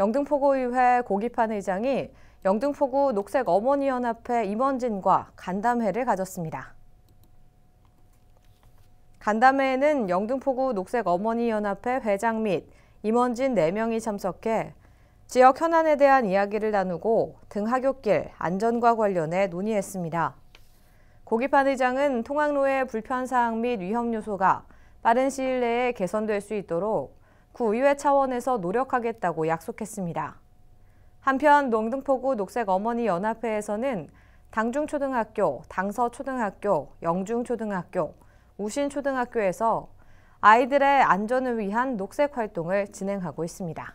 영등포구의회 고기판 의장이 영등포구 녹색 어머니연합회 임원진과 간담회를 가졌습니다. 간담회에는 영등포구 녹색 어머니연합회 회장 및 임원진 4명이 참석해 지역 현안에 대한 이야기를 나누고 등하굣길 안전과 관련해 논의했습니다. 고기판 의장은 통학로의 불편사항 및 위험 요소가 빠른 시일 내에 개선될 수 있도록 구의회 차원에서 노력하겠다고 약속했습니다. 한편 농등포구 녹색어머니연합회에서는 당중초등학교, 당서초등학교, 영중초등학교, 우신초등학교에서 아이들의 안전을 위한 녹색 활동을 진행하고 있습니다.